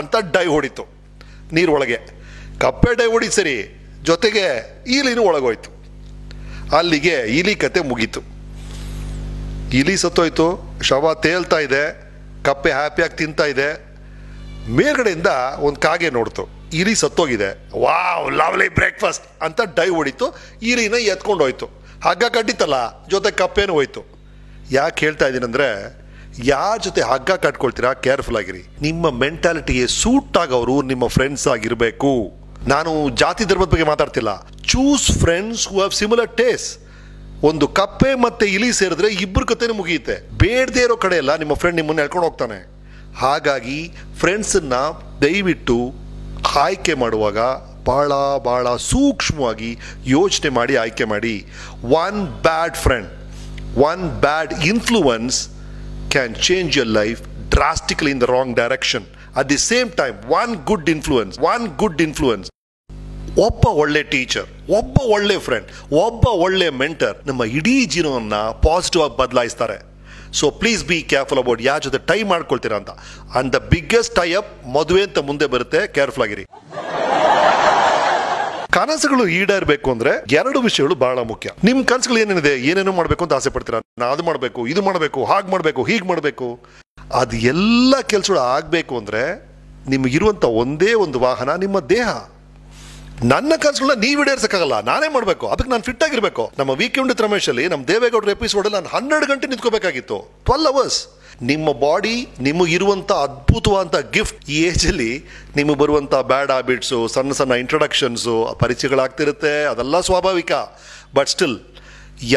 ಅಂತ ಡೈ ಹೊಡಿತು. ನೀರೊಳಗೆ. ಕಪ್ಪೆ ಡೈ ಹೊಡಿ ಸರಿ ಜೊತೆಗೆ ಈಲಿನೂ ಒಳಗೋಯ್ತು. ಅಲ್ಲಿಗೆ ಇಲಿ ಕತೆ ಮುಗೀತು. ಇಲಿ ಸತ್ತೋಯ್ತು, ಶವ ತೇಲ್ತಾ ಇದೆ, ಕಪ್ಪೆ ಹ್ಯಾಪಿಯಾಗಿ ತಿಂತಾ ಇದೆ. ಮೇಲ್ಗಡೆಯಿಂದ ಒಂದು ಕಾಗೆ ನೋಡ್ತು. ಇಲಿ ಸತ್ತೋಗಿದೆ. ವಾವ್, ಲವ್ಲಿ ಬ್ರೇಕ್ಫಾಸ್ಟ್ ಅಂತ ಡೈ ಹೊಡಿತು ಇಲಿನ ಎತ್ಕೊಂಡು ಹೋಯ್ತು. ಹಗ್ಗ ಕಟ್ಟಿತ್ತಲ್ಲ, ಜೊತೆ ಕಪ್ಪೇನು ಹೋಯ್ತು. ಯಾಕೆ ಹೇಳ್ತಾ ಇದ್ದೀನಂದ್ರೆ ಯಾರ ಜೊತೆ ಹಗ್ಗ ಕಟ್ಕೊಳ್ತೀರಾ? ಕೇರ್ಫುಲ್ ಆಗಿರಿ. ನಿಮ್ಮ ಮೆಂಟಾಲಿಟಿಗೆ ಸೂಟ್ ಆಗೋರು ನಿಮ್ಮ ಫ್ರೆಂಡ್ಸ್ ಆಗಿರಬೇಕು. ನಾನು ಜಾತಿ ಧರ್ಮದ ಬಗ್ಗೆ ಮಾತಾಡ್ತಿಲ್ಲ. Choose friends who have similar taste ಒಂದು ಕಪ್ಪೆ ಮತ್ತೆ ಇಲಿ ಸೇರಿದ್ರೆ ಇಬ್ಬರ ಕತೆನೂ ಮುಗಿಯುತ್ತೆ. ಬೇಡದೇ ಇರೋ ಕಡೆ ಎಲ್ಲ ನಿಮ್ಮ ಫ್ರೆಂಡ್ ನಿಮ್ಮನ್ನು ಎಳ್ಕೊಂಡು ಹೋಗ್ತಾನೆ. ಹಾಗಾಗಿ ಫ್ರೆಂಡ್ಸನ್ನ ದಯವಿಟ್ಟು ಆಯ್ಕೆ ಮಾಡುವಾಗ ಬಹಳ ಬಹಳ ಸೂಕ್ಷ್ಮವಾಗಿ ಯೋಚನೆ ಮಾಡಿ ಆಯ್ಕೆ ಮಾಡಿ. One bad friend one bad influence can change your life drastically in the wrong direction at the same time one good influence, one good influence, ಒಬ್ಬ ಒಳ್ಳೆ ಟೀಚರ್ ಒಬ್ಬ ಒಳ್ಳೆ ಫ್ರೆಂಡ್ ಒಬ್ಬ ಒಳ್ಳೆ ಮೆಂಟರ್ ನಮ್ಮ ಇಡೀ ಜೀವನವನ್ನ ಪಾಸಿಟಿವ್ ಆಗಿ ಬದಲಾಯಿಸ್ತಾರೆ. So please be careful about ಯಾರ ಜೊತೆ ಟೈ ಮಾಡ್ಕೊಳ್ತೀರಾ ಅಂತ. And the biggest tie up ಮದುವೆ ಅಂತ ಮುಂದೆ ಬರುತ್ತೆ. ಕೇರ್ಫುಲ್ ಆಗಿರಿ. ಕನಸುಗಳು ಈಡೇರಬೇಕು ಅಂದ್ರೆ ಎರಡು ವಿಷಯಗಳು ಬಹಳ ಮುಖ್ಯ. ನಿಮ್ ಕನಸುಗಳು ಏನೇನಿದೆ, ಏನೇನೋ ಮಾಡಬೇಕು ಅಂತ ಆಸೆ ಪಡ್ತೀರಾ? ನಾನು ಅದು ಮಾಡಬೇಕು, ಇದು ಮಾಡಬೇಕು, ಹಾಗೆ ಮಾಡಬೇಕು, ಹೀಗೆ ಮಾಡಬೇಕು. ಅದು ಎಲ್ಲ ಕೆಲಸಗಳು ಆಗ್ಬೇಕು ಅಂದ್ರೆ ನಿಮ್ಗಿರುವಂತ ಒಂದೇ ಒಂದು ವಾಹನ, ನಿಮ್ಮ ದೇಹ. ನನ್ನ ಕನಸುಗಳನ್ನ ನೀವು ಈಡೇರ್ಸಕ್ಕಾಗಲ್ಲ, ನಾನೇ ಮಾಡಬೇಕು. ಅದಕ್ಕೆ ನಾನು ಫಿಟ್ ಆಗಿರ್ಬೇಕು. ನಮ್ಮ ವೀಕೆಂಡ್ ರಮೇಶ್ ಅಲ್ಲಿ ನಮ್ಮ ದೇವೇಗೌಡರ ಎಪಿಸೋಡ್ ಅಲ್ಲಿ ನಾನು ಹನ್ನೆರಡು ಗಂಟೆ ನಿಂತ್ಕೋಬೇಕಾಗಿತ್ತು. ಟ್ವೆಲ್ ಅವರ್ಸ್ ನಿಮ್ಮ ಬಾಡಿ ನಿಮಗಿರುವಂಥ ಅದ್ಭುತವಾದಂಥ ಗಿಫ್ಟ್ ಈ ಏಜಲ್ಲಿ ನಿಮಗೆ ಬರುವಂಥ ಬ್ಯಾಡ್ ಹ್ಯಾಬಿಟ್ಸು, ಸಣ್ಣ ಸಣ್ಣ ಇಂಟ್ರಡಕ್ಷನ್ಸು ಪರಿಚಯಗಳಾಗ್ತಿರುತ್ತೆ, ಅದೆಲ್ಲ ಸ್ವಾಭಾವಿಕ. ಬಟ್ ಸ್ಟಿಲ್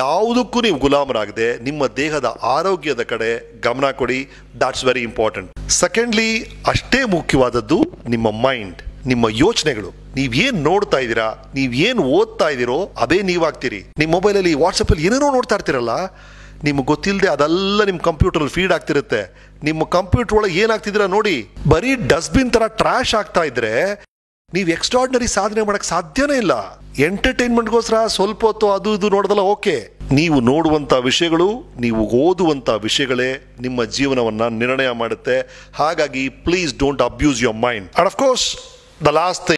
ಯಾವುದಕ್ಕೂ ನೀವು ಗುಲಾಮರಾಗದೆ, ನಿಮ್ಮ ದೇಹದ ಆರೋಗ್ಯದ ಕಡೆ ಗಮನ ಕೊಡಿ. ದಾಟ್ಸ್ ವೆರಿ ಇಂಪಾರ್ಟೆಂಟ್ ಸೆಕೆಂಡ್ಲಿ ಅಷ್ಟೇ ಮುಖ್ಯವಾದದ್ದು ನಿಮ್ಮ ಮೈಂಡ್ ನಿಮ್ಮ ಯೋಚನೆಗಳು. ನೀವೇನು ನೋಡ್ತಾ ಇದ್ದೀರಾ, ನೀವೇನು ಓದ್ತಾ ಇದ್ದೀರೋ, ಅದೇ ನೀವಾಗ್ತೀರಿ. ನಿಮ್ಮ ಮೊಬೈಲಲ್ಲಿ ವಾಟ್ಸಪ್ಪಲ್ಲಿ ಏನೇನೋ ನೋಡ್ತಾ ಇರ್ತೀರಲ್ಲ ನಿಮ್ಗೆ ಗೊತ್ತಿಲ್ಲದೆ ಅದೆಲ್ಲ ನಿಮ್ಮ ಕಂಪ್ಯೂಟರ್ ಫೀಡ್ ಆಗ್ತಿರುತ್ತೆ. ನಿಮ್ಮ ಕಂಪ್ಯೂಟರ್ ಒಳಗೆ ಏನಾಗ್ತಿದ್ದೀರಾ ನೋಡಿ, ಬರೀ ಡಸ್ಟ್ಬಿನ್ ತರ ಟ್ರಾಶ್ ಆಗ್ತಾ ಇದ್ರೆ ನೀವು ಎಕ್ಸ್ಟ್ರಾರ್ಡಿನರಿ ಸಾಧನೆ ಮಾಡಕ್ ಸಾಧ್ಯನೇ ಇಲ್ಲ. ಎಂಟರ್ಟೈನ್ಮೆಂಟ್ಗೋಸ್ಕರ ಸ್ವಲ್ಪ ಹೊತ್ತು ಅದು ಇದು ನೋಡೋದಲ್ಲ ಓಕೆ ನೀವು ನೋಡುವಂತ ವಿಷಯಗಳು, ನೀವು ಓದುವಂತ ವಿಷಯಗಳೇ ನಿಮ್ಮ ಜೀವನವನ್ನ ನಿರ್ಣಯ ಮಾಡುತ್ತೆ. ಹಾಗಾಗಿ please don't abuse your mind and of course the last